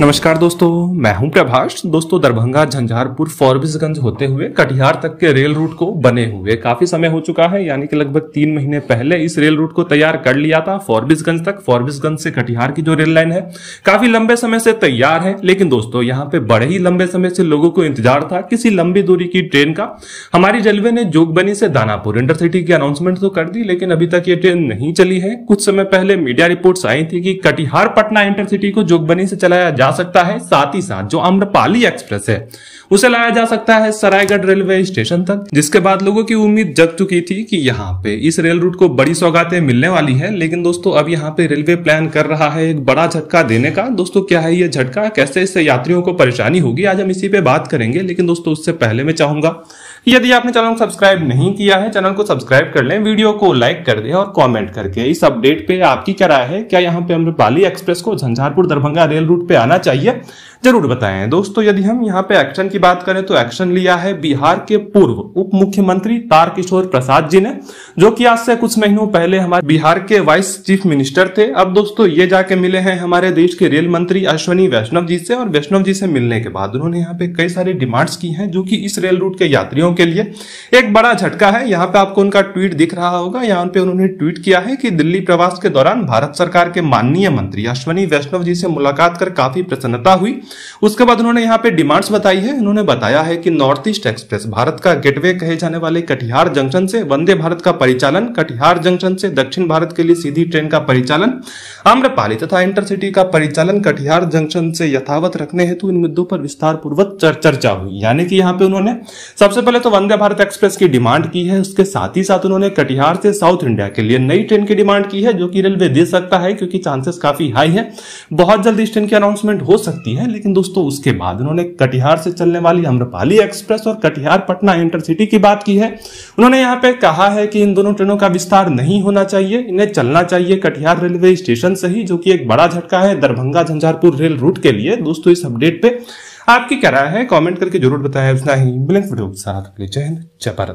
नमस्कार दोस्तों, मैं हूँ प्रभाष। दोस्तों, दरभंगा झंझारपुर फॉरबिसगंज होते हुए, कटिहार तक के रेल रूट को बने हुए काफ़ी समय हो चुका है, यानी कि लगभग तीन महीने पहले इस रेल रूट को तैयार कर लिया था फॉरबिसगंज तक। फॉरबिसगंज से कटिहार की जो रेल लाइन है, काफ़ी लंबे समय से तैयार है, लेकिन दोस्तों, यहाँ पे बड़े ही लंबे समय से लोगों को इंतज़ार था किसी लंबी दूरी की ट्रेन का। हमारी रेलवे ने जोगबनी से दानापुर इंटरसिटी की अनाउंसमेंट तो कर दी, लेकिन अभी तक ये ट्रेन नहीं चली है। कुछ समय पहले मीडिया रिपोर्ट्स आई थी कि कटिहार पटना इंटरसिटी को जोगबनी से चलाया जा सकता है, साथ ही साथ जो आम्रपाली एक्सप्रेस है, उसे लाया जा सकता है सरायगढ़ रेलवे स्टेशन तक, जिसके बाद लोगों की उम्मीद जग चुकी थी कि यहाँ पे इस रेल रूट को बड़ी सौगातें मिलने वाली है, लेकिन दोस्तों अब यहाँ पे रेलवे प्लान कर रहा है एक बड़ा झटका देने का। दोस्तों क्या है ये झटका? कैसे इससे यात्रियों को परेशानी होगी? आज हम इसी पे बात करेंगे, लेकिन दोस्तों उससे पहले मैं चाहूँगा, यदि आपने चैनल को सब्सक्राइब नहीं किया है, चैनल को सब्सक्राइब कर लें, वीडियो को लाइक कर दें और कॉमेंट करके इस अपडेट पे आपकी क्या राय है? क्या यहाँ पे अम्रपाली एक्सप्रेस को झंझारपुर दरभंगा रेल रूट पे आना चाहिए। ज़रूर बताएँ। दोस्तों, यदि हम यहाँ पे एक्शन की बात करें तो एक्शन लिया है बिहार के पूर्व उप मुख्यमंत्री तारकिशोर प्रसाद जी ने, जो कि आज से कुछ महीनों पहले हमारे बिहार के वाइस चीफ मिनिस्टर थे। अब दोस्तों, ये जाके मिले हैं हमारे देश के रेल मंत्री अश्वनी वैष्णव जी से, और वैष्णव जी से मिलने के बाद उन्होंने यहाँ पे कई सारी डिमांड्स की हैं, जो कि इस रेल रूट के यात्रियों के लिए। एक बड़ा झटका है, यहाँ पे आपको उनका ट्वीट दिख रहा होगा। यहाँ पे उन्होंने ट्वीट किया है कि दिल्ली प्रवास के दौरान भारत सरकार के माननीय मंत्री अश्वनी वैष्णव जी से मुलाकात कर काफ़ी प्रसन्नता हुई। उसके बाद उन्होंने यहाँ पे डिमांड्स बताई है। उन्होंने बताया है कि नॉर्थ ईस्ट एक्सप्रेस भारत का गेटवे कहे जाने वाले कटिहार जंक्शन से वंदे भारत का परिचालन, कटिहार जंक्शन से दक्षिण भारत के लिए सीधी ट्रेन का परिचालन, आम्रपाली तथा इंटरसिटी का परिचालन कटिहार जंक्शन से यथावत रखने हेतु इन मुद्दों पर विस्तार पूर्वक चर्चा हुई। यानी कि यहाँ पे उन्होंने सबसे पहले तो वंदे भारत एक्सप्रेस की डिमांड की है, उसके साथ ही साथ उन्होंने कटिहार से साउथ इंडिया के लिए नई ट्रेन की डिमांड की है, जो कि रेलवे दे सकता है, क्योंकि चांसेस काफ़ी हाई है। बहुत जल्द इस ट्रेन की अनाउंसमेंट हो सकती है लेकिन दोस्तों, उसके बाद उन्होंने कटिहार से चलने वाली अम्रपाली एक्सप्रेस और कटिहार पटना इंटरसिटी की बात की है। उन्होंने यहाँ पे कहा है कि इन दोनों ट्रेनों का विस्तार नहीं होना चाहिए, इन्हें चलना चाहिए कटिहार रेलवे स्टेशन से ही, जो कि एक बड़ा झटका है दरभंगा झंझारपुर रेल रूट के लिए। दोस्तों, इस अपडेट पे आपकी क्या राय है? कमेंट करके ज़रूर बताया जय हिंद, जय भारत।